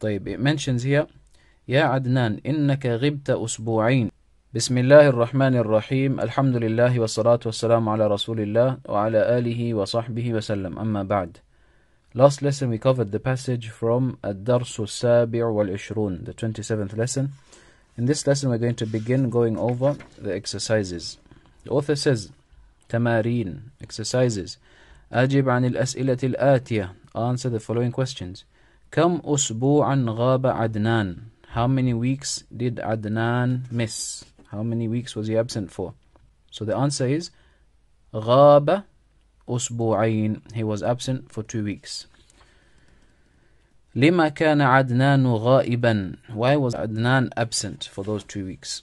طيب it mentions here يا عدنان إنك غبت أسبوعين بسم الله الرحمن الرحيم الحمد لله والصلاة والسلام على رسول الله وعلى آله وصحبه وسلم أما بعد Last lesson we covered the passage from الدرس السابع والعشرون the 27th lesson In this lesson we're going to begin going over the exercises The author says تمارين exercises أجب عن الأسئلة الآتية Answer the following questions كم أسبوعا غاب عدنان How many weeks did Adnan miss? How many weeks was he absent for? So the answer is غاب أسبوعين He was absent for two weeks لما كان عدنان غائبا Why was Adnan absent for those two weeks?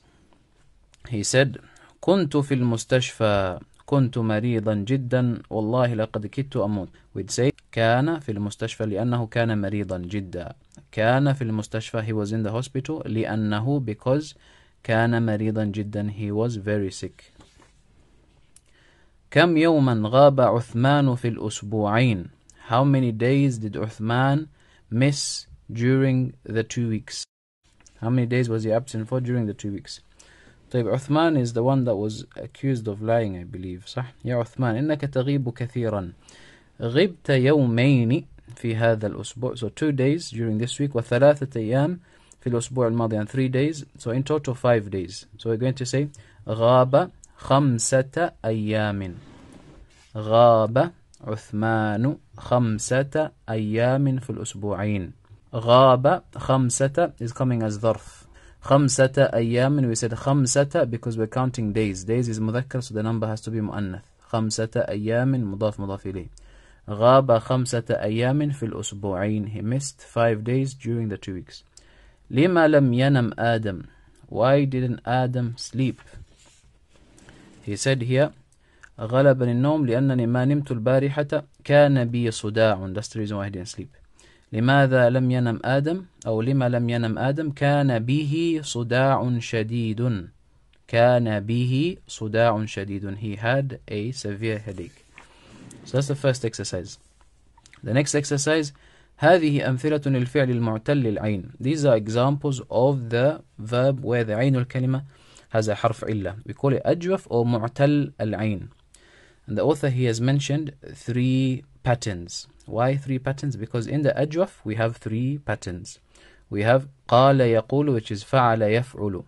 He said كنت في المستشفى كنت مريضا جدا والله لقد كدت أموت We'd say كان في المستشفى لأنه كان مريضا جدا كان في المستشفى he was in the hospital لأنه because كان مريضا جدا he was very sick كم يوما غاب عثمان في الأسبوعين How many days did Uthman miss during the two weeks? How many days was he absent for during the two weeks? طيب عثمان is the one that was accused of lying I believe صح يا عثمان إنك تغيب كثيرا غبت يومين في هذا الأسبوع. So two days during this week وثلاثة أيام في الأسبوع الماضي and three days. So in total five days. So we're going to say غاب خمسة أيام. غاب عثمان خمسة أيام في الأسبوعين. غاب خمسة is coming as ظرف. خمسة أيام. We said خمسة because we're counting days. Days is مذكر so the number has to be مؤنث. خمسة أيام مضاف مضاف إليه. غاب خمسة أيام في الأسبوعين. He missed five days during the two weeks. لما لم ينم آدم؟ Why didn't Adam sleep? He said here غلبني النوم لأنني ما نمت البارحة. كان بي صداع. That's the reason why he didn't sleep. لماذا لم ينم آدم؟ أو لما لم ينم آدم؟ كان به صداع شديد. كان به صداع شديد. He had a severe headache. so that's the first exercise the next exercise هذه أمثلة للفعل المعتل العين these are examples of the verb where the عين الكلمة has a حرف علة we call it أجوف or معتل العين and the author he has mentioned three patterns why three patterns because in the أجوف we have three patterns we have قال يقول which is فعل يفعل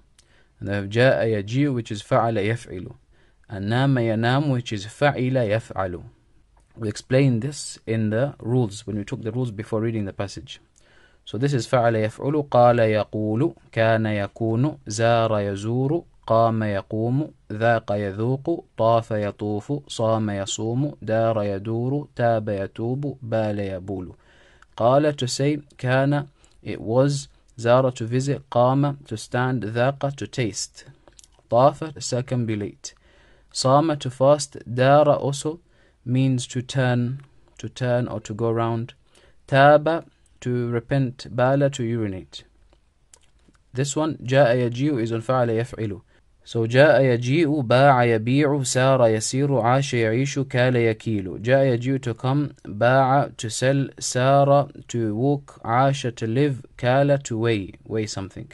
and we have جاء يجيء which is فعل يفعل and نام ينام which is فعل يفعل we explained this in the rules when we took the rules before reading the passage so this is فعل يفعل قال يقول كان يكون زار يزور قام يقوم ذاق يذوق طاف يطوف صام يصوم دار يدور تاب يتوب بال يبول قال to say كان it was زار to visit قام to stand ذاق to taste طاف to circumambulate صام to fast دار also means to turn to turn or to go round تاب to repent بال to urinate this one جاء يجيء is on فعل يفعل So جاء يجيء باع يبيع سار يسير عاش يعيش كال يكيل جاء يجيء to come باع to sell سار to walk عاش to live كال to weigh weigh something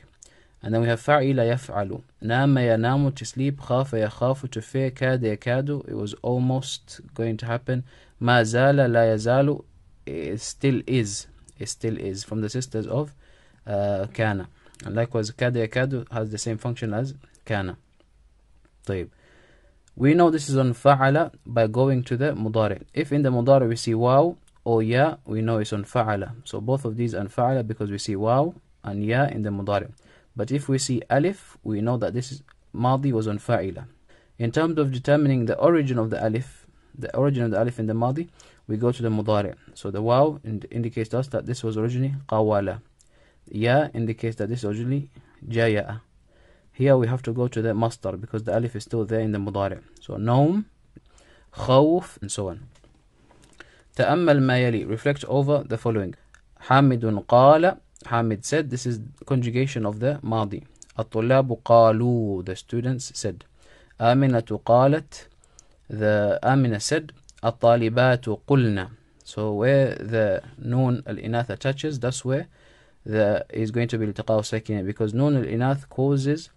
and then we have فعل يفعل نام ينام to sleep خاف يخاف to fear كاد يكاد it was almost going to happen ما زال لا يزال it still is it still is from the sisters of uh, كان and likewise كاد يكاد has the same function as كان طيب we know this is on فعل by going to the مضارع if in the مضارع we see واو or يا we know it's on فعل so both of these are فعل because we see واو and يا in the مضارع but if we see alif we know that this is ماضي was on فاعل in terms of determining the origin of the alif the origin of the alif in the ماضي we go to the مضارع so the واو indicates to us that this was originally قوالا يا indicates that this is originally جايا Here we have to go to the mastar because the alif is still there in the mudari. So نوم, خوف, and so on. تأمل ما يلي. Reflect over the following. حامد قال. Hamid said. This is conjugation of the ماضي. الطلاب قالوا. The students said. آمنة قالت. The آمنة said. الطالبات قلنا. So where the noon al-inatha touches, that's where the is going to be التقاء ساكنين because نون الإناث causes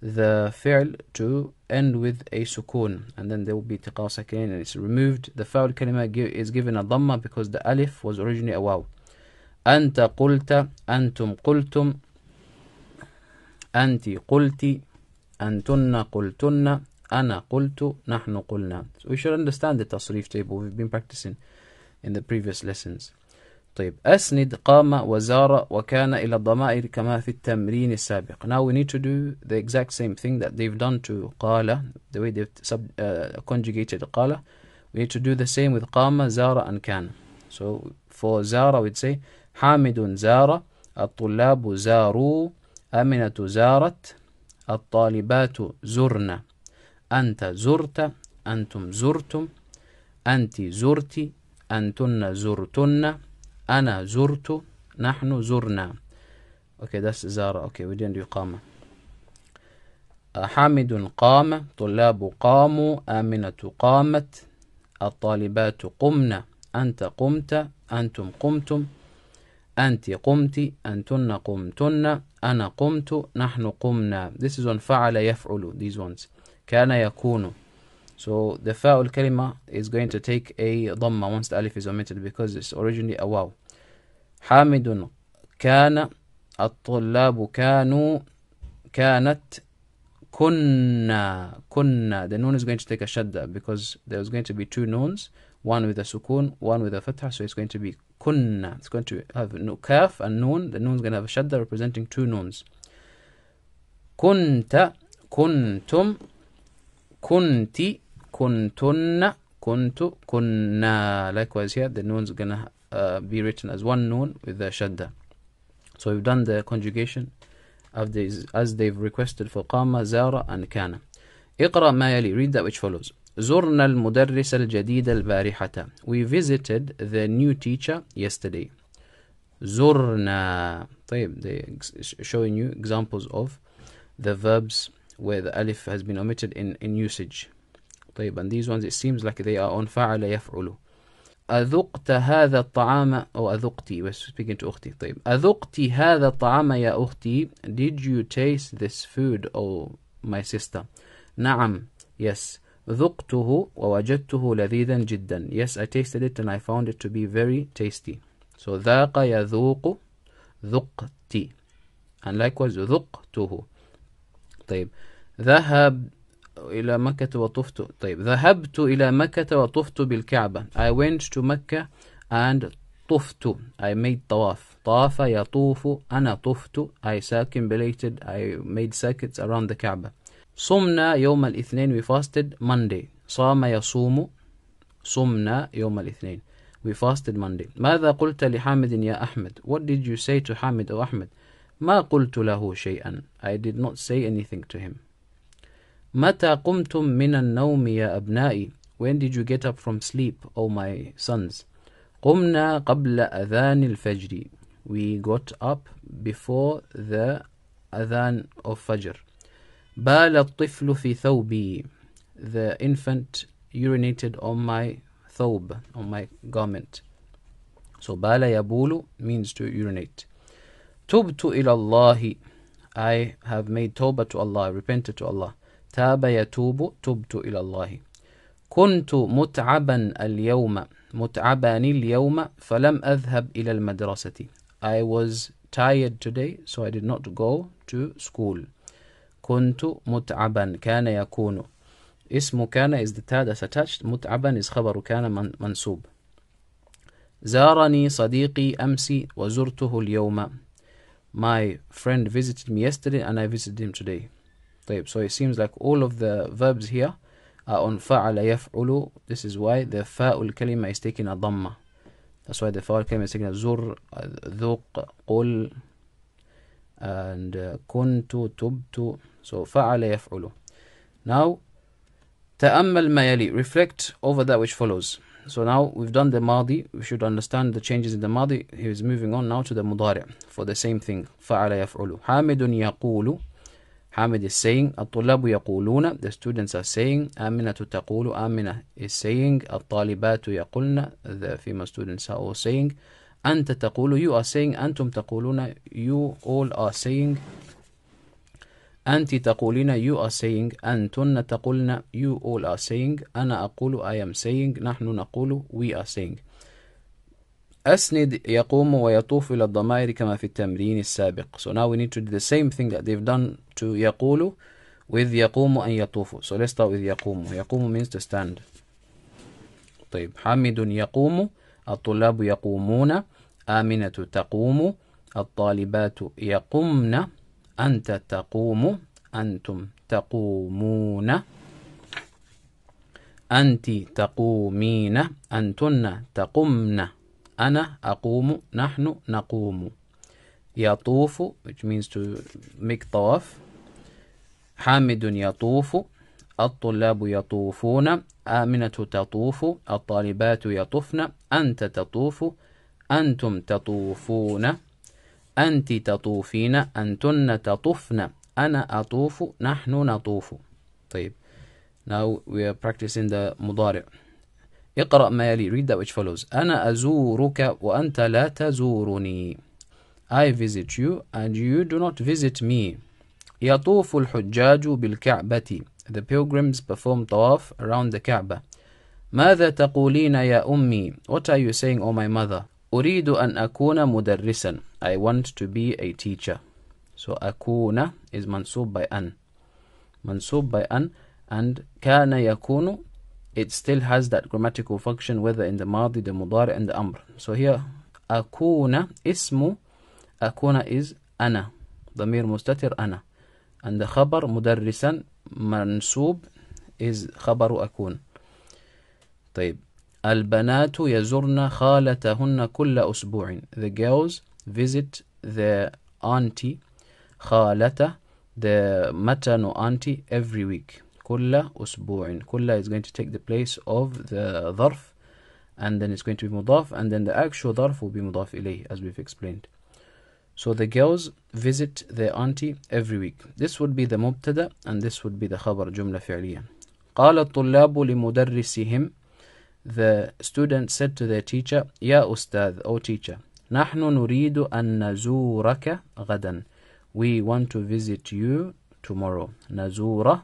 the fi'l to end with a sukun and then there will be التقاء ساكنين and it's removed the فاء الكلمة is given a dhamma because the alif was originally a waw أنت قلت أنتم قلتم أنت قلت أنتن قلتن أنا قلت نحن قلنا so we should understand the tasrif table we've been practicing in the previous lessons طيب أسند قام وزار وكان إلى الضمائر كما في التمرين السابق now we need to do the exact same thing that they've done to قال the way they've sub, uh, conjugated قال we need to do the same with قام زار and كان so for زار we'd say حامد زار الطلاب زاروا أمنة زارت الطالبات زرنا أنت زرت أنتم زرتم. أنت زرت أنتن زرتن. أنا زرت نحن زرنا. Okay, that's زار. Okay, we didn't do حامد قام طلاب قاموا آمنة قامت. الطالبات قمنا أنت قمت أنتم قمتم. أنت قمت أنتن قمتن أنا قمت نحن قمنا This is on فعل يفعل These ones كان يكون So the فاء الكلمة is going to take a ضمة once the alif is omitted because it's originally a waw حامد كان الطلاب كانوا كانت كنا كنا the noon is going to take a shadda because there's going to be two noons one with a sukun one with a fatha so it's going to be kunna it's going to have kaf and noon the noon is going to have a shadda representing two noons كنت كنتم كنت كنتن كنت كنا likewise here the noon is going to uh, be written as one noon with the shadda so we've done the conjugation of these as they've requested for قام زار and كان اقرأ ما يلي read that which follows زرنا المدرس الجديد البارحة we visited the new teacher yesterday زرنا طيب they showing you examples of the verbs where the alif has been omitted in, in usage طيب and these ones it seems like they are on فعل يفعل أذقت هذا الطعام أو أذقتي we're speaking to أختي طيب أذقت هذا الطعام يا أختي did you taste this food oh my sister نعم yes ذقته ووجدته لذيذا جدا yes I tasted it and I found it to be very tasty so ذاق يذوق ذقتي and likewise ذقته طيب ذهب إلى مكة وطفت طيب ذهبت إلى مكة وطفت بالكعبة I went to Mecca and طفت I made طواف طاف يطوف أنا طفت I circumambulated I made circuits around the Kaaba صمنا يوم الاثنين we fasted Monday صام يصوم صمنا يوم الاثنين we fasted Monday ماذا قلت لحامد يا أحمد What did you say to حامد أو أحمد ما قلت له شيئا I did not say anything to him متى قمتم من النوم يا أبنائي When did you get up from sleep, O my sons? قمنا قبل أذان الفجر We got up before the أذان of Fajr بال الطفل في ثوبي The infant urinated on my ثوب, on my garment. So بال يبول means to urinate. تبت إلى الله I have made tawbah to Allah, repented to Allah. تاب يتوب تبت إلى الله كنت متعبا اليوم متعبا اليوم فلم أذهب إلى المدرسة I was tired today so I did not go to school كنت متعبا كان يكون اسم كان is the tad as attached متعبا is خبر كان من منصوب زارني صديقي أمس وزرته اليوم My friend visited me yesterday and I visited him today طيب so it seems like all of the verbs here are on فعل يفعل this is why the فاء الكلمة is taking a ضمة that's why the فاء الكلمة is taking a زر ذوق قل and uh, كنت تبت so فعل يفعل now تأمل ما يلي reflect over that which follows so now we've done the ماضي we should understand the changes in the ماضي he is moving on now to the مضارع for the same thing فعل يفعل حامد يقول Hamid is saying الطلاب يقولون the students are saying آمنة تقول آمنة is saying الطالبات يقولن the female students are all saying أنت تقول you are saying أنتم تقولون you all are saying أنت تقولين you are saying أنتن تقولن you all are saying أنا أقول I am saying نحن نقول we are saying. أسند يقوم ويطوف إلى الضمائر كما في التمرين السابق. So now we need to do the same thing that they've done to يقول with يقوم أن يطوف. So let's start with يقوم. يقوم means to stand. طيب. حامد يقوم الطلاب يقومون آمنة تقوم الطالبات يقمن. أنت تقوم أنتم تقومون. أنت تقومين أنتن تقمن. أنا أقوم نحن نقوم. يطوف which means to make طواف. حامد يطوف الطلاب يطوفون. آمنة تطوف الطالبات يطفن أنت تطوف أنتم تطوفون. أنت تطوفين أنتن تطفن أنا أطوف نحن نطوف طيب now we are practicing the مضارع اقرأ ما يلي read that which follows أنا أزورك وأنت لا تزورني I visit you and you do not visit me يطوف الحجاج بالكعبة The pilgrims perform طواف around the Kaaba ماذا تقولين يا أمي What are you saying O my mother أريد أن أكون مدرسا. I want to be a teacher. So أكون is منصوب by أن. منصوب by أن and كان يكون. It still has that grammatical function whether in the ماضي the مضارع and the أمر. So here أكون اسم. أكون is أنا. ضمير مستتر أنا. And the خبر مدرسا منصوب is خبر أكون. طيب. البنات يزرن خالتهن كل أسبوع the girls visit their auntie خالته the maternal auntie every week كل أسبوع كل is going to take the place of the ظرف and then it's going to be مضاف and then the actual ظرف will be مضاف إليه as we've explained So the girls visit their auntie every week. This would be the mubtada and this would be the khabar جملة فعلية. قال الطلاب لمدرسهم the student said to their teacher, Ya Ustad, O teacher, نحن نريد أن نزورك غدا. We want to visit you tomorrow. Nazura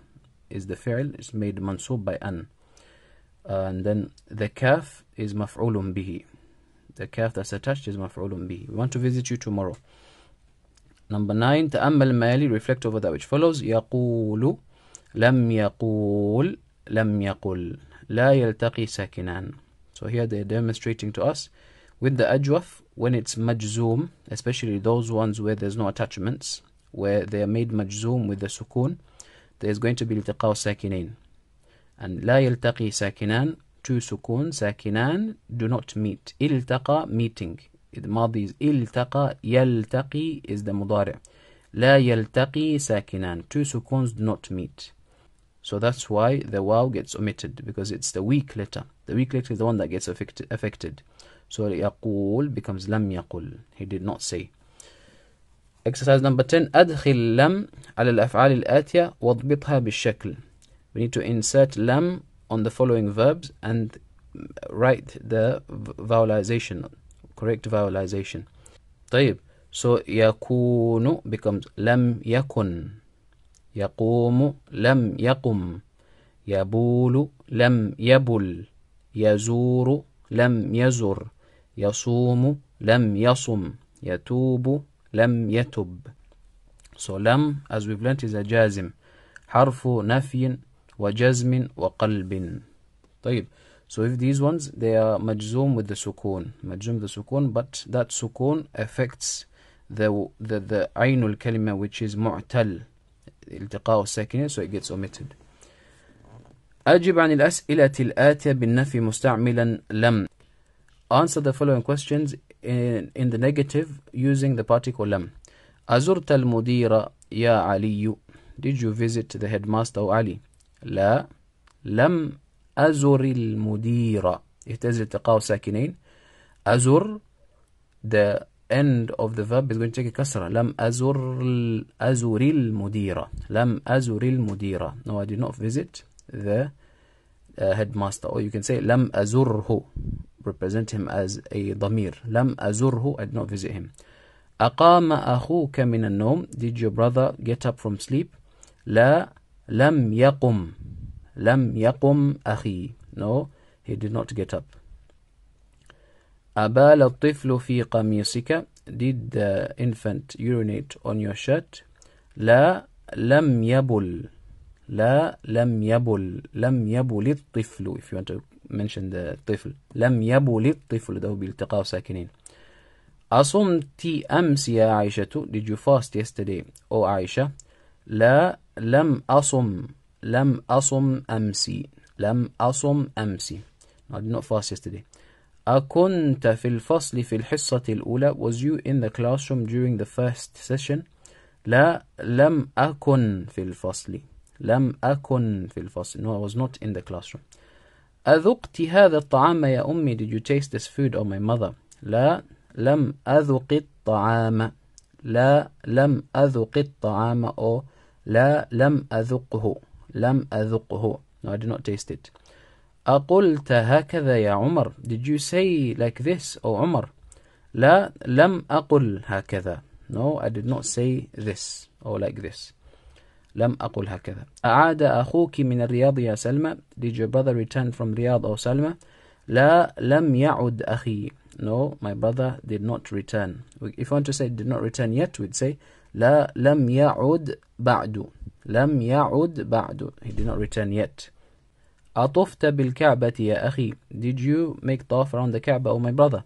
is the fi'l, it's made mansub by an. Uh, and then the kaf is maf'ulun bihi. The kaf that's attached is maf'ulun bihi. We want to visit you tomorrow. Number nine, تأمل مالي, reflect over that which follows. يقول لم يقول لم يقل لا يلتقي ساكنان so here they're demonstrating to us with the ajwaf when it's majzoom especially those ones where there's no attachments where they are made majzoom with the sukun there's going to be التقاء ساكنين and لا يلتقي ساكنان two sukun ساكنان do not meet التقى meeting الماضي is التقى يلتقي is the مضارع لا يلتقي ساكنان two sukuns do not meet So that's why the waw gets omitted because it's the weak letter. The weak letter is the one that gets affected. So يقول becomes لم يقل. He did not say. Exercise number 10. أدخل لم على الأفعال الآتية واضبطها بالشكل. We need to insert لم on the following verbs and write the vowelization, correct vowelization. طيب. So يكون becomes لم يكن. يقوم لم يقم يبول لم يبل يزور لم يزر يصوم لم يصم يتوب لم يتب. So لم as we've learnt is a جازم حرف نفي وجزم وقلب. طيب so if these ones they are مجزوم with the سكون مجزوم with the سكون but that سكون affects the the the عين الكلمة which is معتل التقاء الساكنين so it gets omitted. أجب عن الأسئلة الآتية بالنفي مستعملا لم. Answer the following questions in, in the negative using the particle لم. أزرت المدير يا علي. Did you visit the headmaster علي? لا. لم أزر المدير. يهتز التقاء ساكنين أزر the end of the verb is going to take a كسرة لم أزر أزر المدير لم أزر المدير no I did not visit the uh, headmaster or you can say لم أزره represent him as a ضمير لم أزره I did not visit him أقام أخوك من النوم Did your brother get up from sleep لا لم يقم لم يقم أخي No he did not get up أبال الطفل في قميصك. Did the infant urinate on your shirt? لا لم يبل. لا لم يبل. لم يبل الطفل. If you want to mention the طفل. لم يبل الطفل. ده بالتقاء ساكنين أصمت أمس يا عائشة. Did you fast yesterday أو عائشة؟ لا لم أصم. لم أصم أمسي. لم أصم أمسي. I did not fast yesterday. أكنت في الفصل في الحصة الأولى. Was you in the classroom during the first session? لا لم أكن في الفصل. لم أكن في الفصل. No I was not in the classroom. أذقت هذا الطعام يا أمي. Did you taste this food or my mother? لا لم أذق الطعام. لا لم أذق الطعام. أو لا لم أذقه. لم أذقه. No I did not taste it. أقلت هكذا يا عمر Did you say like this أو عمر لا لم أقل هكذا No I did not say this or like this لم أقل هكذا أعاد أخوك من الرياض يا سلمى Did your brother return from رياض أو سلمى لا لم يعد أخي No my brother did not return If you want to say did not return yet we'd say لا لم يعد بعد لم يعد بعد He did not return yet أطفت بالكعبة يا أخي. Did you make طاف around the كعبة أو my brother?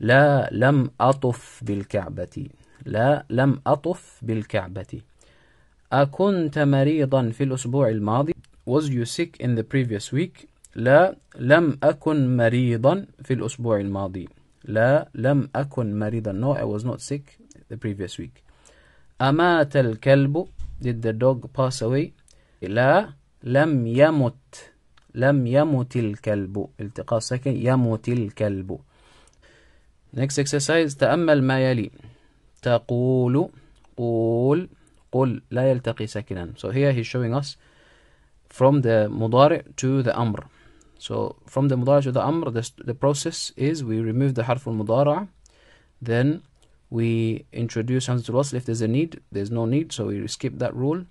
لا لم أطف بالكعبة. لا لم أطف بالكعبة. أكنت مريضا في الأسبوع الماضي؟ Was you sick in the previous week? لا لم أكن مريضا في الأسبوع الماضي. لا لم أكن مريضا. No I was not sick the previous week. أمات الكلب. Did the dog pass away? لا لم يمت. لم يمت الكلب التقاء ساكن يمت الكلب Next exercise تأمل ما يلي تقول قول قل لا يلتقي ساكنا So here he's showing us from the مضارع to the أمر So from the مضارع to the أمر the, the process is we remove the حرف المضارع then we introduce همزة الوصل if there's a need there's no need so we skip that rule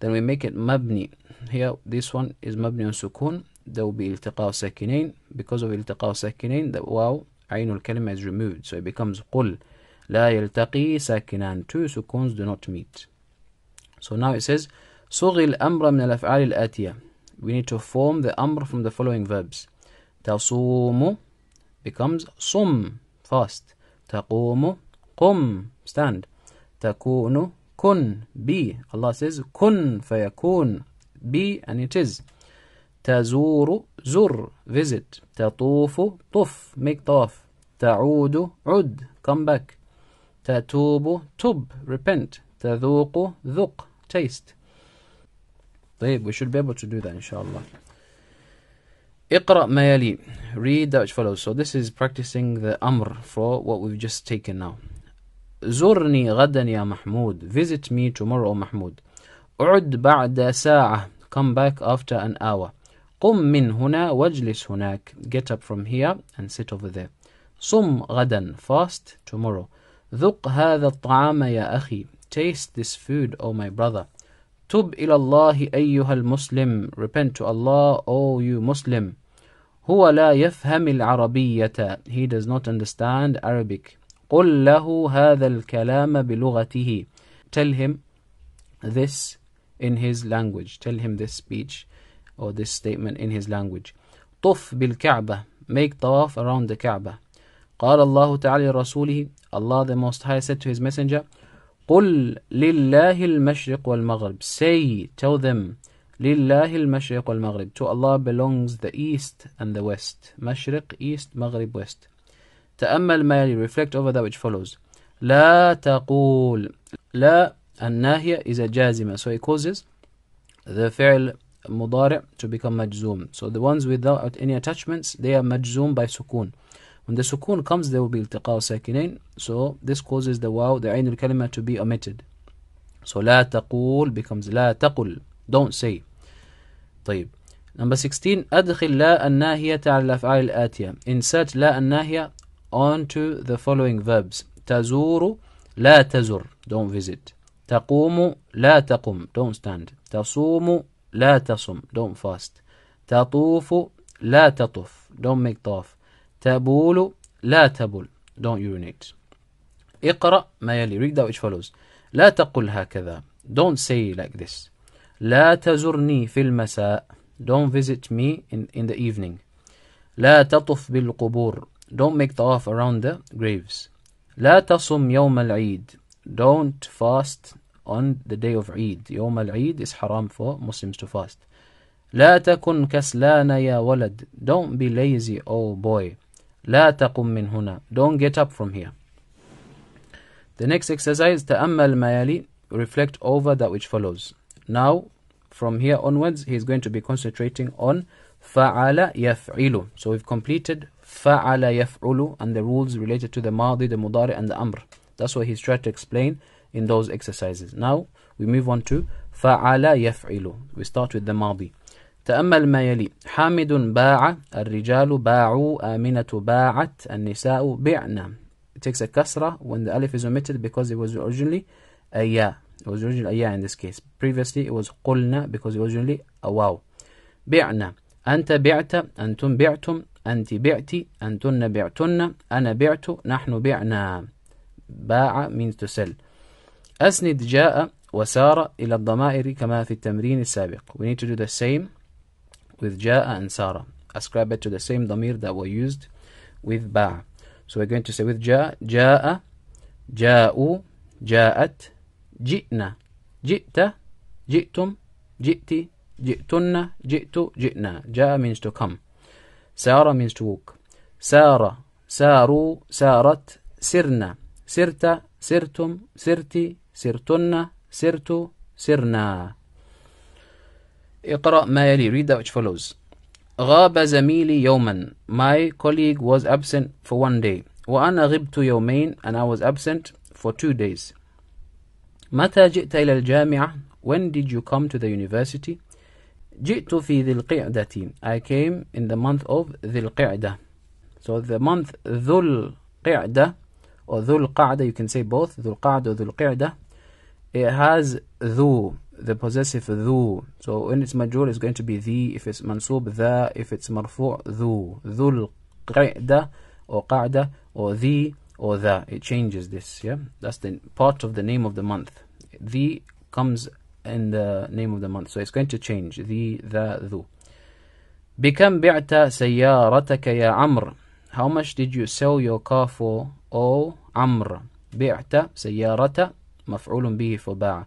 then we make it مبني here this one is مبني on سكون there will be التقاء ساكنين because of التقاء ساكنين the واو عين الكلمة is removed so it becomes قل لا يلتقي ساكنان two سكونز do not meet so now it says صغي الأمر من الأفعال الآتية we need to form the أمر from the following verbs تصوم becomes صم fast تقوم قم stand تكون كن be Allah says كن فيكون be and it is تزور زر visit تطوف طف make طاف تعود عد come back تتوب تب repent تذوق ذق taste طيب we should be able to do that inshallah اقرأ ما يلي read that which follows so this is practicing the amr for what we've just taken now زرني غدا يا محمود visit me tomorrow محمود عد بعد ساعة come back after an hour قم من هنا واجلس هناك get up from here and sit over there صم غدا fast tomorrow ذق هذا الطعام يا أخي taste this food O my brother تب إلى الله أيها المسلم repent to Allah O you Muslim هو لا يفهم العربية he does not understand Arabic قل له هذا الكلام بلغته tell him this in his language tell him this speech or this statement in his language طف بالكعبة make طواف around the كعبة قال الله تعالى لرسوله Allah the Most High said to his messenger قل لله المشرق والمغرب say tell them لله المشرق والمغرب to Allah belongs the east and the west مشرق east مغرب west تأمل ما يلي reflect over that which follows لا تقول لا الناهية is a جازمة so it causes the فعل مضارع to become مجزوم so the ones without any attachments they are مجزوم by سكون when the سكون comes there will be التقاء ساكنين so this causes the واو the عين الكلمة to be omitted so لا تقول becomes لا تقل don't say طيب Number 16 أدخل لا الناهية على الأفعال الآتية Insert لا الناهية onto the following verbs تزور لا تزر don't visit تقوم لا تقم don't stand تصوم لا تصم don't fast تطوف لا تطف don't make طاف تبول لا تبل don't urinate اقرأ ما يلي read that which follows لا تقل هكذا don't say like this لا تزرني في المساء don't visit me in, in the evening لا تطف بالقبور don't make طواف around the graves لا تصم يوم العيد don't fast on the day of Eid يوم العيد is haram for Muslims to fast لا تكن كسلان يا ولد don't be lazy oh boy لا تقم من هنا don't get up from here the next exercise تأمل ما يلي reflect over that which follows now from here onwards he is going to be concentrating on فعل يفعل so we've completed فعل يفعل and the rules related to the madi, the mudari and the amr. That's what he's tried to explain in those exercises. Now we move on to فعل يفعل. We start with the madi. تأمل ما يلي حامد باع الرجال باعوا آمنة باعت النساء بعنا It takes a kasra when the alif is omitted because it was originally a ya. It was originally a ya in this case. Previously it was قلنا because it was originally a waw. بعنا أنت بعت أنتم بعتم أنت بعتي أنتن بعتن أنا بعت نحن بعنا. باع to sell. أسند جاء وسار إلى الضمائر كما في التمرين السابق. We need to do the same with جاء and سارة ascribe it to the same ضمير that were used with باع. So we're going to say with جاء جاء جاءوا جاءت جئنا. جئت جئتم جئتي جئتن جئت جئنا. جاء means to come. سار walk سار ساروا سارت سرنا سرت سرتم سرتي سرتن سرت سرنا اقرأ ما يلي read which follows غاب زميلي يوما my colleague was absent for one day وأنا غبت يومين and I was absent for two days متى جئت إلى الجامعة when did you come to the university جئت في ذي القعدة I came in the month of ذي القعدة so the month ذو القعدة or ذو القعدة you can say both ذو القعدة or ذو القعدة it has ذو the possessive ذو so when it's majrur it's going to be the if it's mansub ذا if it's مرفوع ذو ذو القعدة or قعدة or the or ذا it changes this yeah that's the part of the name of the month the comes in the name of the month so it's going to change the ذا ذو بكم بعت سيارتك يا عمرو how much did you sell your car for oh عمرو بعت سيارة مفعول به for باع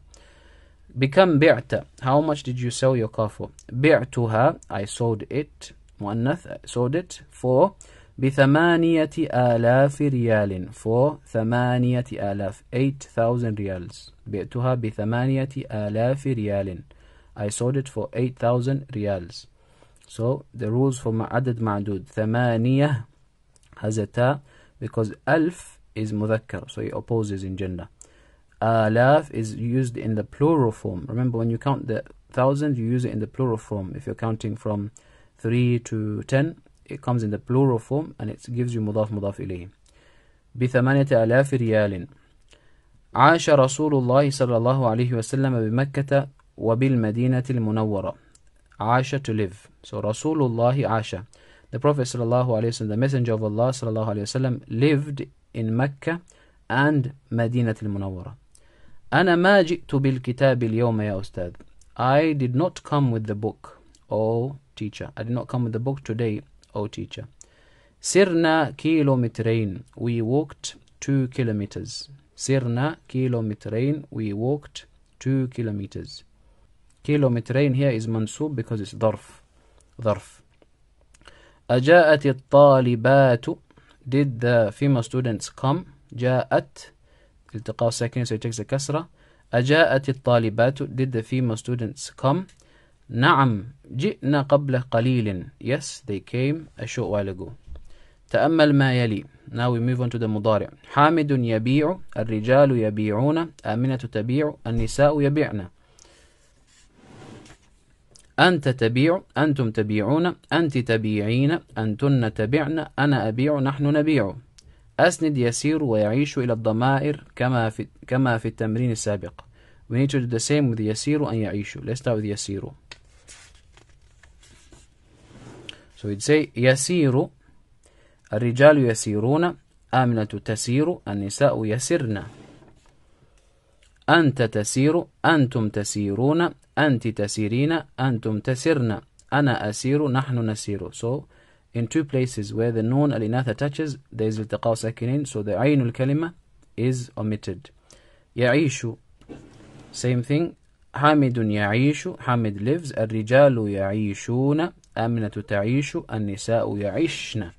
بكم بعت how much did you sell your car for بعتها I sold it مؤنث I sold it for بثمانية آلاف ريال for ثمانية آلاف 8000 ريالز بعتها بثمانية آلاف ريال I sold it for 8000 ريالز so the rules for عدد معدود ثمانية has a ta because ألف is مذكر so it opposes in gender آلاف is used in the plural form remember when you count the thousand you use it in the plural form if you're counting from 3 to 10 it comes in the plural form and it gives you مضاف مضاف إليه بثمانية آلاف ريال عاش رسول الله صلى الله عليه وسلم بمكة وبالمدينة المنورة عاش to live so رسول الله عاش the Prophet صلى الله عليه وسلم the messenger of Allah صلى الله عليه وسلم lived in Mecca and مدينة المنورة أنا ما جئت بالكتاب اليوم يا أستاذ I did not come with the book O teacher I did not come with the book today O teacher سرنا كيلومترين we walked two kilometers سرنا كيلومترين we walked two kilometers كيلومترين here is منصوب because it's ظرف ظرف أجاءت الطالبات did the female students come جاءت التقاء ساكن so it takes a كسرة أجاءت الطالبات did the female students come نعم جئنا قبل قليل. Yes they came. a short while ago تأمل ما يلي. Now we move on to the مضارع. حامد يبيع الرجال يبيعون آمنة تبيع النساء يبيعن. أنت تبيع أنتم تبيعون أنت تبيعين أنتن تبعن أنا أبيع نحن نبيع. أسند يسير ويعيش إلى الضمائر كما في كما في التمرين السابق. We need to do the same with يسير and يعيش Let's start with يسير. So we'd say يسير الرجال يسيرون آمنة تسير النساء يسرن. أنت تسير أنتم تسيرون. أنت تسيرين أنتم تسرن. أنا أسير نحن نسير. So in two places where the noon al-inath touches there is التقاء ساكنين. So the عين الكلمة is omitted. يعيش same thing. حامد يعيش حامد lives. الرجال يعيشون. آمنة تعيش النساء يعيشن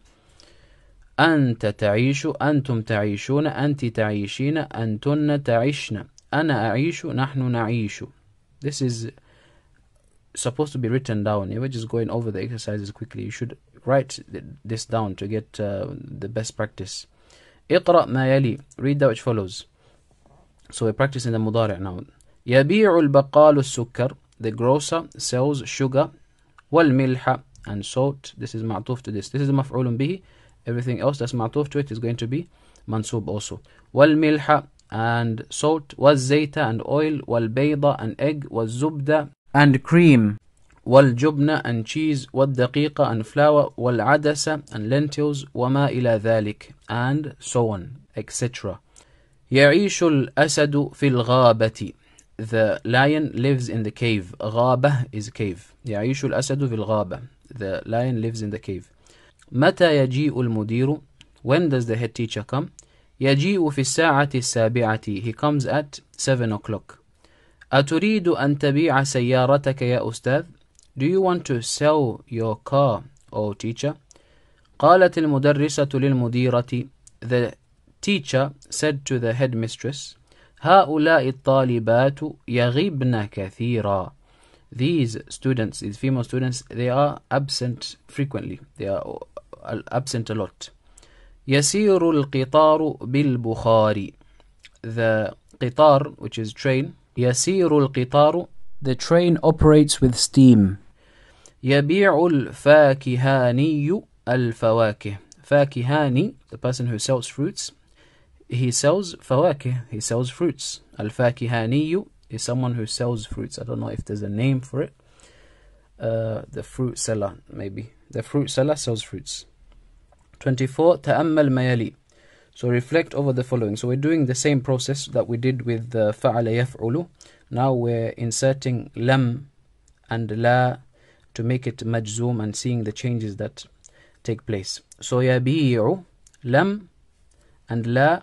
أنت تعيش أنتم تعيشون أنت تعيشين أنتن تعيشن أنا أعيش نحن نعيش This is supposed to be written down. You're just going over the exercises quickly. You should write this down to get uh, the best practice. اقرأ ما يلي. Read that which follows. So we're practicing the مضارع now. يبيع البقال السكر. The grocer sells sugar. والملح and salt. This is معطوف to this. This is مفعول به. Everything else that's معطوف to it is going to be mansub also. والملح and salt والزيت and oil والبيضة and egg والزبدة and cream والجبنة and cheese والدقيقة and flour والعدسة and lentils وما إلى ذلك and so on etc. يعيش الأسد في الغابة The lion lives in the cave. غابة is cave. يعيش الأسد في الغابة. The lion lives in the cave. متى يجيء المدير? When does the head teacher come? يجيء في الساعة السابعة. He comes at 7 o'clock. أتريد أن تبيع سيارتك يا أستاذ؟ Do you want to sell your car, oh teacher? قالت المدرسة للمديرة The teacher said to the headmistress هؤلاء الطالبات يغبن كثيرا These students, these female students, they are absent frequently. They are absent a lot. يسير القطار بالبخار The قطار, which is train, يسير القطار The train operates with steam. يبيع الفاكهاني الفواكه فاكهاني the person who sells fruits he sells فواكه he sells fruits الفاكهاني is someone who sells fruits I don't know if there's a name for it uh, the fruit seller maybe the fruit seller sells fruits 24 تأمل ما يلي so reflect over the following so we're doing the same process that we did with the فعل يفعل now we're inserting lam and la to make it majzoom and seeing the changes that take place. So yabi'u, lam and la,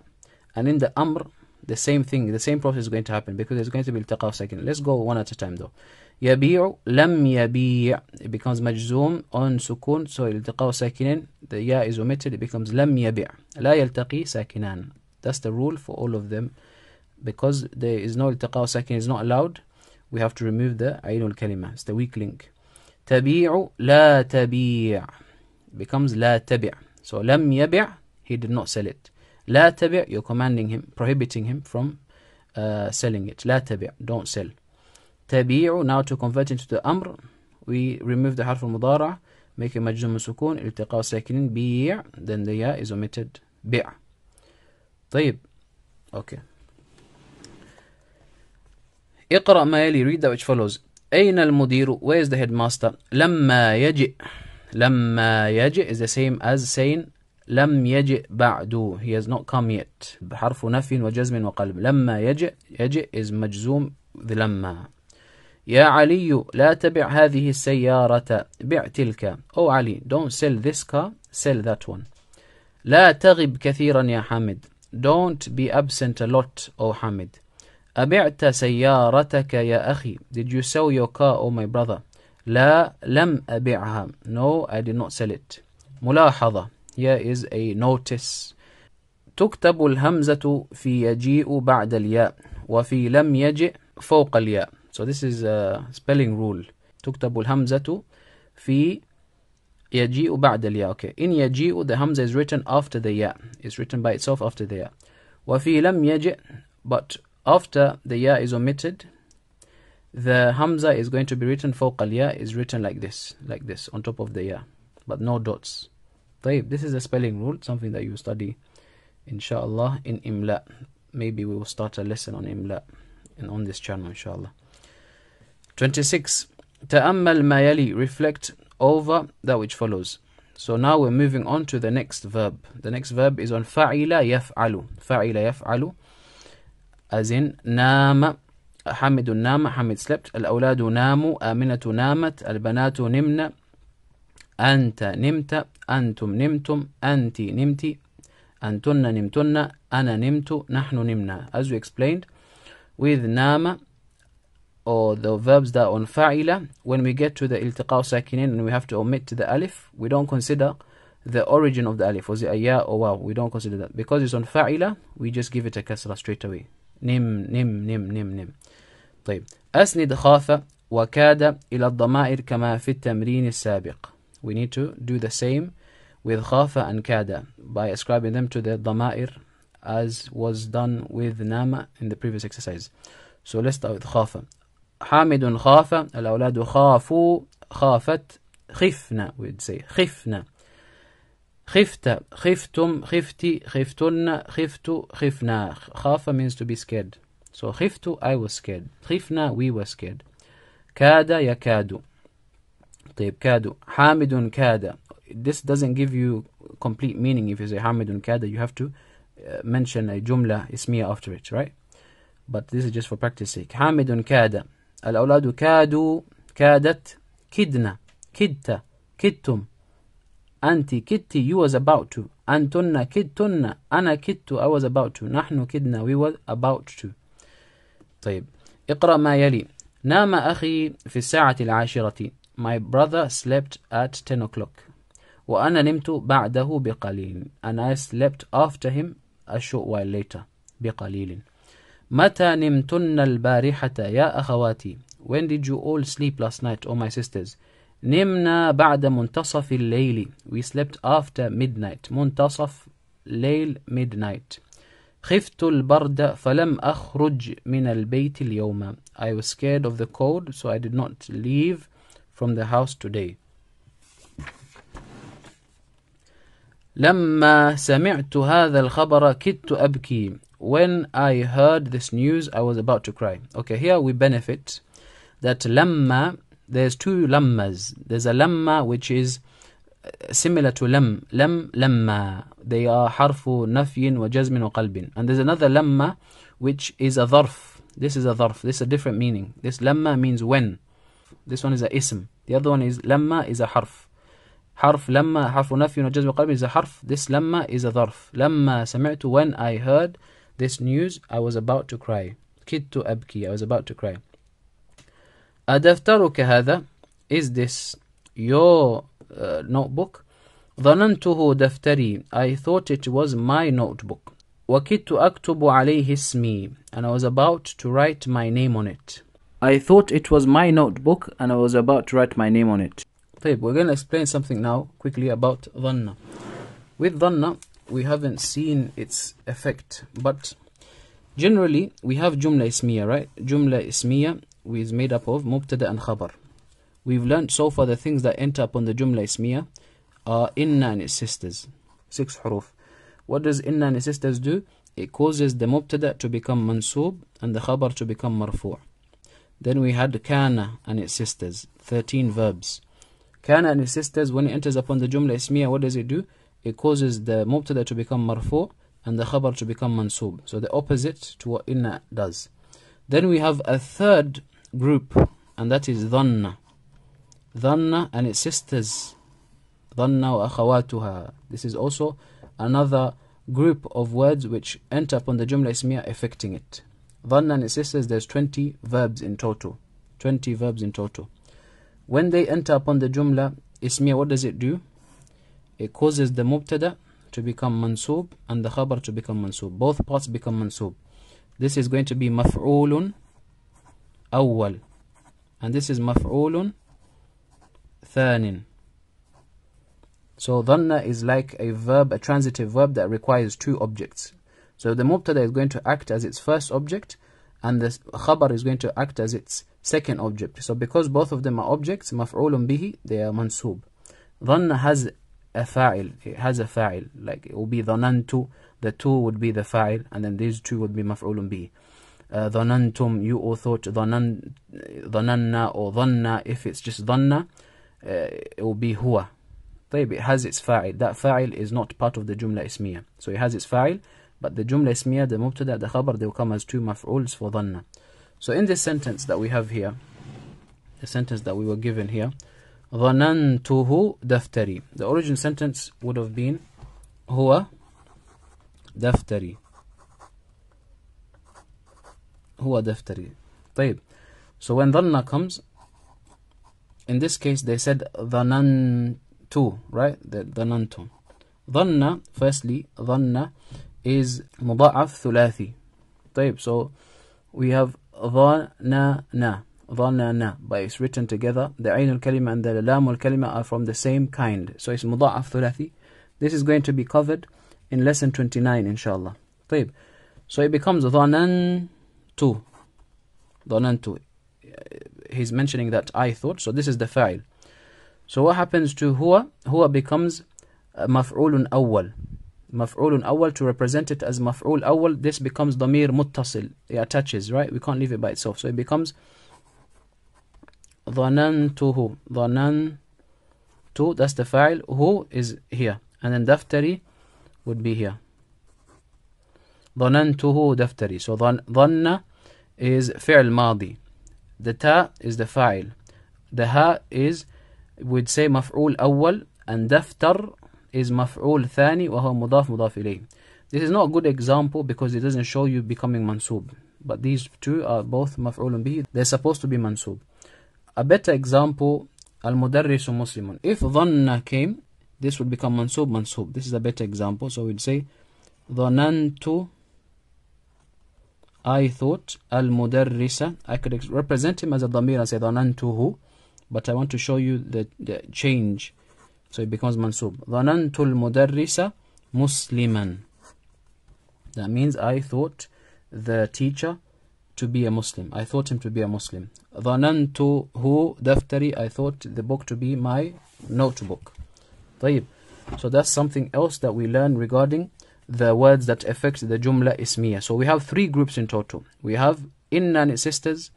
and in the amr, the same thing, the same process is going to happen because there's going to be iltiqa second. Let's go one at a time though. Yabi'u, lam yabi' it becomes majzoom on sukun, so iltiqa sakinin, the ya is omitted, it becomes lam yabi' la yaltaqi sakinan. That's the rule for all of them. Because there is no iltiqa sakin is not allowed, we have to remove the ainul kalima. It's the weak link. تبيع لا تبيع becomes لا تبع so لم يبع he did not sell it لا تبع you're commanding him prohibiting him from uh, selling it لا تبع don't sell تبيع now to convert into the أمر we remove the حرف المضارع make a مجزوم سكون التقاء ساكنين بيع then the ya is omitted بيع طيب okay اقرأ ما يلي read that which follows أين المدير where is the headmaster لما يجئ لما يجئ is the same as saying لم يجئ بعد. He has not come yet. بحرف نفي وجزم وقلب. لما يجئ يجئ is مجزوم لما يا علي لا تبع هذه السيارة. بع تلك. أو علي don't sell this car sell that one. لا تغب كثيرا يا حامد. Don't be absent a lot أو حامد. أبعت سيارتك يا أخي. Did you sell your car oh my brother لا لم أبعها. No I did not sell it. ملاحظة. Here is a notice تكتب الهمزة في يجيء بعد الياء وفي لم يجئ فوق الياء So this is a spelling rule تكتب الهمزة في يجيء بعد الياء Okay In يجيء the hamza is written after the ya It's written by itself after the ya وفي لم يجئ But after the ya is omitted the hamza is going to be written فوق الياء is written like this like this on top of the ya but no dots طيب this is a spelling rule something that you study inshallah in imla maybe we will start a lesson on imla and on this channel inshallah 26 تأمل ما يلي reflect over that which follows so now we're moving on to the next verb the next verb is on فعل يفعل فعل يفعل as in نام حمد نام حمد slept الأولاد ناموا آمنة نامت البنات نمن أنت نمت أنتم نمتم أنت نمتي أنتن نمتن أنا نمت نحن نمنا as we explained with نام or the verbs that are on fa'ila when we get to the iltiqa sakinin and we have to omit the alif we don't consider the origin of the alif was it ya or wow we don't consider that because it's on fa'ila we just give it a kasra straight away nim nim nim nim nim طيب أسند خاف وكاد إلى الضمائر كما في التمرين السابق we need to do the same with خاف and كاد by ascribing them to the ضمائر as was done with nama in the previous exercise so let's start with خاف حامد خاف الأولاد خافوا خافت خفنا we'd say خفنا خفت خفتم خفتي خفتن خفت خفنا خاف means to be scared so خفت I was scared خفنا we were scared كاد يكاد طيب كاد حامد كاد this doesn't give you complete meaning if you say حامد كاد you have to uh, mention a جملة اسمية after it right but this is just for practice sake حامد كاد الأولاد كادوا كادت كدنا كدت كدتم أنت كدتي you was about to أنتن كدتن أنا كدت I was about to نحن كدنا we were about to طيب اقرأ ما يلي نام أخي في الساعة العاشرة My brother slept at 10 o'clock وأنا نمت بعده بقليل and I slept after him a short while later بقليل متى نمتن البارحة يا أخواتي When did you all sleep last night, oh my sisters? نمنا بعد منتصف الليل We slept after midnight منتصف ليل midnight خفت البرد فلم أخرج من البيت اليوم I was scared of the cold so I did not leave from the house today لما سمعت هذا الخبر كدت أبكي When I heard this news I was about to cry Okay here we benefit that lamma there's two lammas there's a lamma which is similar to lam lam lamma they are harfu nafyin wa jazmin wa qalbin and there's another lamma which is a dharf this is a dharf this is a different meaning this lamma means when this one is a ism the other one is lamma is a harf حرف لما حرف نفي وجزم قلبي is a حرف this لما is a ظرف لما سمعت when I heard this news I was about to cry كدت أبكي I was about to cry أدفترك هذا is this your uh, notebook ظننته دفتري I thought it was my notebook وكدت أكتب عليه اسمي and I was about to write my name on it I thought it was my notebook and I was about to write my name on it طيب we're going to explain something now quickly about ظن with ظن we haven't seen its effect but generally we have جملة اسمية right جملة اسمية is made up of مبتدا and خبر we've learned so far the things that enter upon the جملة اسمية are inna and its sisters six حروف what does inna and its sisters do it causes the مبتدا to become mansub and the خبر to become مرفوع then we had kana and its sisters 13 verbs. Kana and its sisters when it enters upon the jumla ismiya what does it do? It causes the mubtada to become marfu and the khabar to become mansub. So the opposite to what inna does. Then we have a third group and that is dhanna. Dhanna and its sisters. Dhanna wa akhawatuha. This is also another group of words which enter upon the jumla ismiya affecting it dhanna and its sisters there's 20 verbs in total. 20 verbs in total. When they enter upon the jumla ismiya what does it do? It causes the mubtada to become mansub and the khabar to become mansub. Both parts become mansub. This is going to be maf'ulun awwal. And this is maf'ulun thanin. So dhanna is like a verb a transitive verb that requires two objects so the mubtada is going to act as its first object and the khabar is going to act as its second object. So because both of them are objects, maf'ulun bihi, they are mansub. Dhanna has a fa'il, it has a fa'il, like it will be dhanantu, the two would be the fa'il, and then these two would be maf'ulun bihi. Uh, dhanantum, you all thought dhanan, dhananna or dhanna, if it's just dhanna, uh, it will be huwa. طيب, it has its fa'il. That fa'il is not part of the jumla ismiya. So it has its fa'il, but the jumla ismiya, the mubtada, the khabar, they will come as two maf'uls for dhanna. So in this sentence that we have here, the sentence that we were given here, ظننته دفتري. The origin sentence would have been هو دفتري. هو دفتري. طيب. So when dhanna comes, in this case they said ظننت, right? The ظننتم. ظن, firstly, ظن is مضاعف ثلاثي. طيب. So we have ظننا ظننا but it's written together the عين الكلمة and the لام الكلمة are from the same kind so it's مضاعف ثلاثي this is going to be covered in lesson 29 inshallah طيب so it becomes ظننت ظننت he's mentioning that I thought so this is the fa'il so what happens to هو هو becomes مفعول أول maf'ul awal to represent it as maf'ul awal this becomes damir muttasil it attaches right? We can't leave it by itself. So it becomes dhanantuhu dhanantu that's the fa'il. Who is here? And then daftari would be here. dhanantuhu daftari. So dhanna is fi'l madi the ta is the fa'il. The ha is we'd say maf'ul awal and daftar is maf'ul thani wa huwa mudaf mudaf. This is not a good example because it doesn't show you becoming mansub. But these two are both maf'ul bihi. They're supposed to be mansub. A better example, al-mudarrisu muslimun. If dhanna came, this would become mansub mansub. This is a better example. So we'd say dhanantu I thought al-mudarrisa. I could represent him as a damir and say dhanantuhu. But I want to show you the, the change. so it becomes mansub ظننت المدرس مسلما that means I thought the teacher to be a Muslim. I thought him to be a Muslim. ظننته دفتري I thought the book to be my notebook. طيب. So that's something else that we learn regarding the words that affect the jumla ismiya. So we have three groups in total. We have inna and its sisters,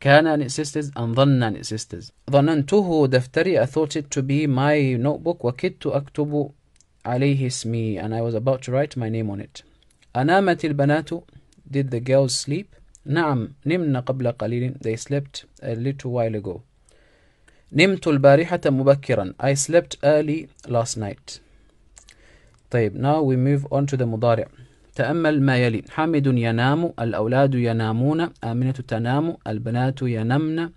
kana and its sisters, and dhanna and its sisters. ظننته دفتري I thought it to be my notebook. وكدت أكتب عليه اسمي and I was about to write my name on it. أنامت البنات Did the girls sleep? نعم نمنا قبل قليل They slept a little while ago نمت البارحة مبكرا I slept early last night طيب now we move on to the مضارع تأمل ما يلي حامد ينام الأولاد ينامون آمنة تنام البنات ينمن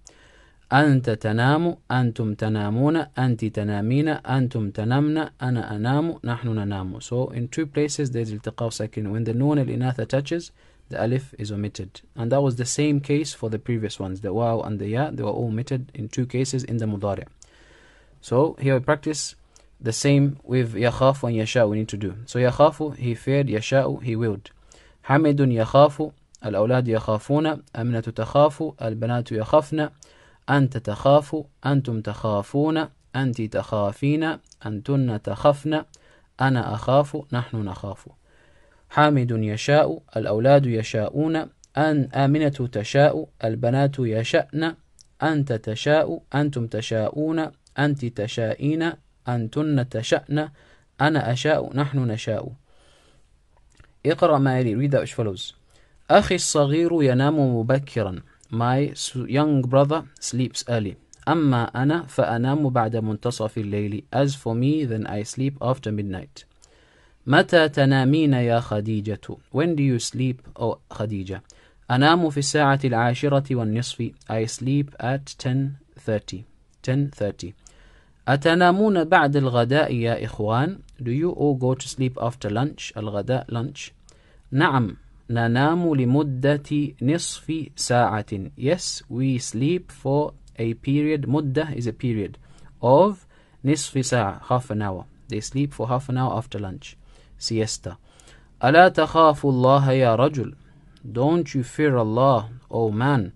أنت تنام أنتم تنامون أنت تنامين أنتم تنمن أنا أنام نحن ننام So in two places there's التقاء ساكن when the noon الإناث attaches the alif is omitted. And that was the same case for the previous ones. The waw and the ya, they were all omitted in two cases in the mudari. So here we practice the same with yakhafu and yasha'u we need to do. So yakhafu, he feared, yasha'u, he willed. Hamidun yakhafu, الأولاد يخافون أمنة تخاف البنات يخافن أنت تخاف أنتم تخافون أنت تخافين أنتن تخفن أنا أخاف نحن نخاف حامد يشاء الأولاد يشاءون أن آمنة تشاء البنات يشأن أنت تشاء أنتم تشاءون أنت تشائين أنتن تشأن أنا أشاء نحن نشاء. اقرأ ما يلي read as follows. أخي الصغير ينام مبكرا. My young brother sleeps early. أما أنا فأنام بعد منتصف الليل. As for me then I sleep after midnight. متى تنامين يا خديجة؟ When do you sleep oh خديجة؟ أنام في الساعة العاشرة والنصف. I sleep at 10:30 10:30 أتنامون بعد الغداء يا إخوان Do you all go to sleep after lunch الغداء lunch نعم ننام لمدة نصف ساعة Yes we sleep for a period مدة is a period of نصف ساعة half an hour They sleep for half an hour after lunch siesta ألا تخاف الله يا رجل Don't you fear Allah, O man?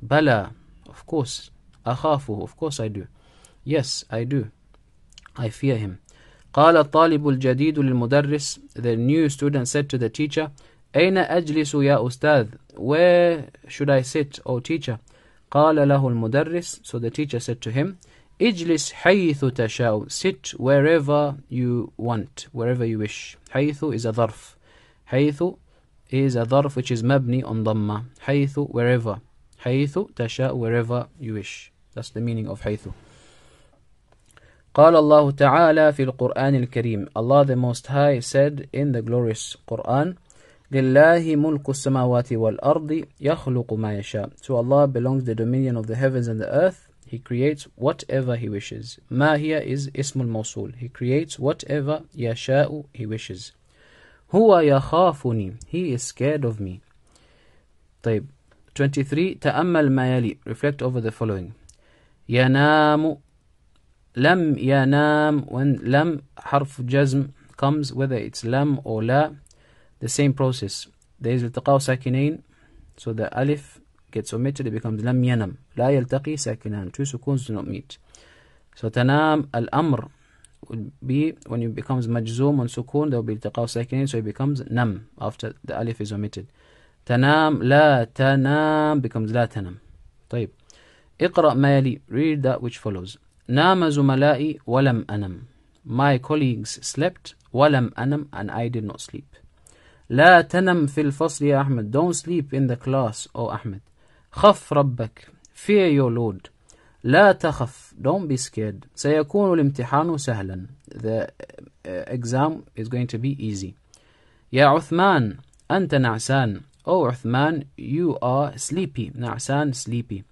Bala, of course. أخافه, of course I do. Yes, I do. I fear him. قال الطالب الجديد للمدرس The new student said to the teacher أين أجلس يا أستاذ Where should I sit, O teacher? قال له المدرس So the teacher said to him اجلس حيث تشاء Sit wherever you want, wherever you wish. حيث is a ظرف. حيث is a ظرف which is مبني on ضمة. حيث wherever. حيث تشاء wherever you wish. That's the meaning of حيث. قال الله تعالى في القرآن الكريم Allah the Most High said in the glorious Quran لله ملك السماوات والأرض يخلق ما يشاء To Allah belongs the dominion of the heavens and the earth He creates whatever He wishes ما here is اسم الموصول He creates whatever يشاء He wishes هو يخافني He is scared of me طيب 23 تأمل ما يلي Reflect over the following ينام لم ينام when لم حرف جزم comes whether it's لم or لا the same process there is التقاء ساكنين so the alif gets omitted it becomes لم ينم لا يلتقي ساكنان two sukuns do not meet so تنام الأمر would be when it becomes مجزوم on سكون there will be التقاء ساكنين so it becomes نم after the alif is omitted تنام لا تنام becomes لا تنم طيب اقرأ ما يلي read that which follows نام زملائي ولم أنم My colleagues slept ولم أنم and I did not sleep لا تنم في الفصل يا أحمد Don't sleep in the class O أحمد خف ربك Fear your Lord لا تخف Don't be scared سيكون الامتحان سهلا The exam is going to be easy يا عثمان أنت نعسان Oh عثمان you are sleepy نعسان sleepy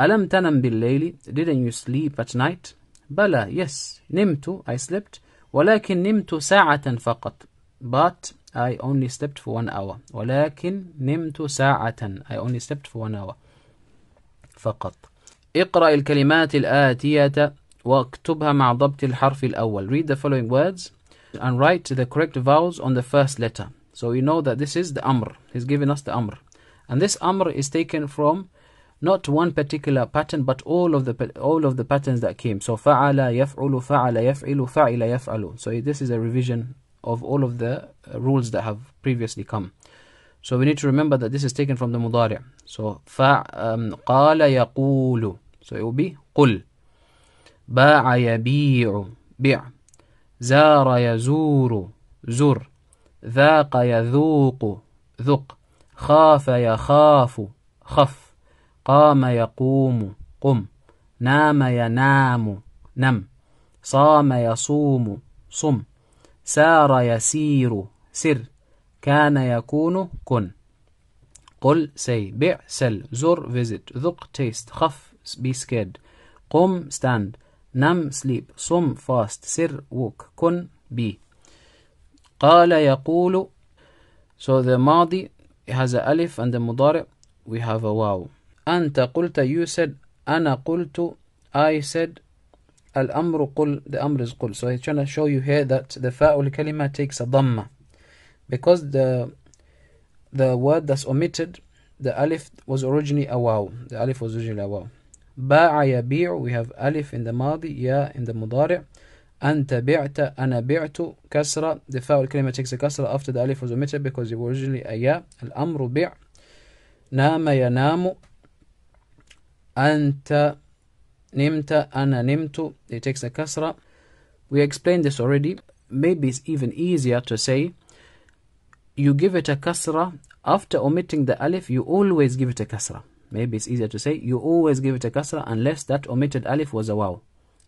ألم تنم بالليل Didn't you sleep at night بلى yes نمت I slept ولكن نمت ساعة فقط but I only slept for one hour ولكن نمت ساعة I only slept for one hour فقط اقرأ الكلمات الآتية واكتبها مع ضبط الحرف الأول Read the following words and write the correct vowels on the first letter So we know that this is the Amr He's given us the Amr and this Amr is taken from not one particular pattern but all of the all of the patterns that came so fa'ala yaf'ulu fa'ala yaf'ilu fa'ila yaf'alu so this is a revision of all of the rules that have previously come so we need to remember that this is taken from the mudari so fa um, qala yaqulu so it will be qul ba'a yabi'u bi' zara yazuru zur ذاق يذوق ذق خاف يخاف خف قام يقوم قم. نام ينام نم. صام يصوم صم. سار يسير سر. كان يكون كن. قل say بع sell زر visit. ذق taste. خف be scared. قم stand. نم sleep. صم fast. سر walk. كن be. قال يقول so the ماضي has a alif and the مضارع. We have a واو. أنت قلت you said أنا قلت I said الأمر قل the أمر is قل so he's trying to show you here that the فاء الكلمة takes a ضمة because the the word that's omitted the alif was originally a واو the alif was originally a واو باع يبيع we have alif in the ماضي يا in the مضارع أنت بعت أنا بعت كسرة the فاء الكلمة takes a كسرة after the alif was omitted because it was originally a يا الأمر بيع نام ينام Anta nimta, ana nimtu. It takes a kasra. We explained this already. Maybe it's even easier to say you give it a kasra after omitting the alif. You always give it a kasra. Maybe it's easier to say you always give it a kasra unless that omitted alif was a waw.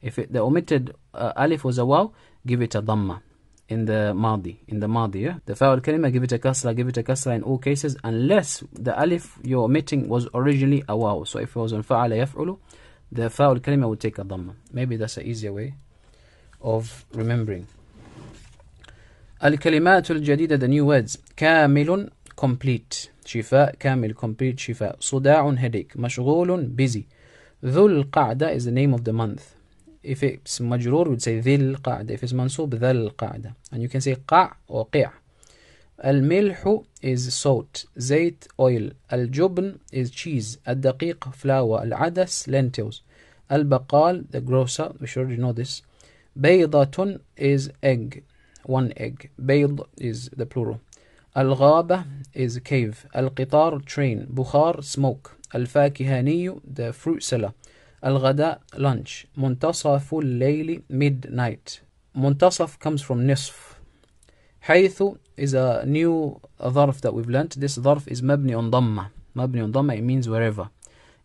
If it, the omitted uh, alif was a waw, give it a dhamma in the madi in the madi yeah? the fa'ul kalima give it a kasra give it a kasra in all cases unless the alif you're omitting was originally a waw. So if it was on fa'ala yaf'ulu the fa'ul kalima would take a dhamma. Maybe that's an easier way of remembering. الكلمات الجديدة the new words كامل complete شفاء كامل complete شفاء صداع headache مشغول busy. ذو القعدة is the name of the month if it's majrur, we'd say dhil qa'da. If it's mansub, dhal qa'da. And you can say qa' or qi'a. Al-milhu is salt, zayt, oil. Al-jubn is cheese, al-daqiq, flour, al-adas, lentils. Al-baqal, the grocer, we should already know this. Baydatun is egg, one egg. Bayd is the plural. Al-ghaba is cave. Al-qitar, train. Bukhar, smoke. Al-fakihaniyu, the fruit seller. الغداء lunch منتصف الليل midnight منتصف comes from نصف حيث is a new ظرف that we've learnt this ظرف is مبني on ضمة مبني on ضمة it means wherever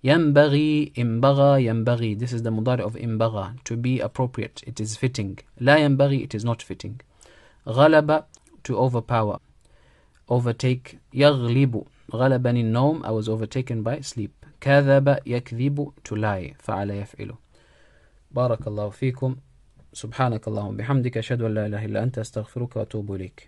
ينبغي انبغى ينبغي this is the مضارع of انبغى to be appropriate it is fitting لا ينبغي it is not fitting غلب to overpower overtake يغلب غلبني النوم I was overtaken by sleep كذب يكذب to lie فعل يفعل. بارك الله فيكم. سبحانك اللهم بحمدك أشهد أن لا إله إلا أنت أستغفرك وأتوب إليك.